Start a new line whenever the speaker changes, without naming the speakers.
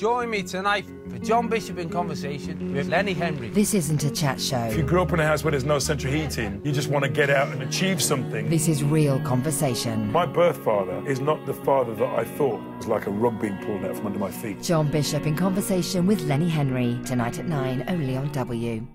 Join me tonight for John Bishop in conversation with Lenny Henry.
This isn't a chat show.
If you grew up in a house where there's no central heating, you just want to get out and achieve something.
This is real conversation.
My birth father is not the father that I thought It was like a rug being pulled out from under my feet.
John Bishop in conversation with Lenny Henry tonight at 9 only on W.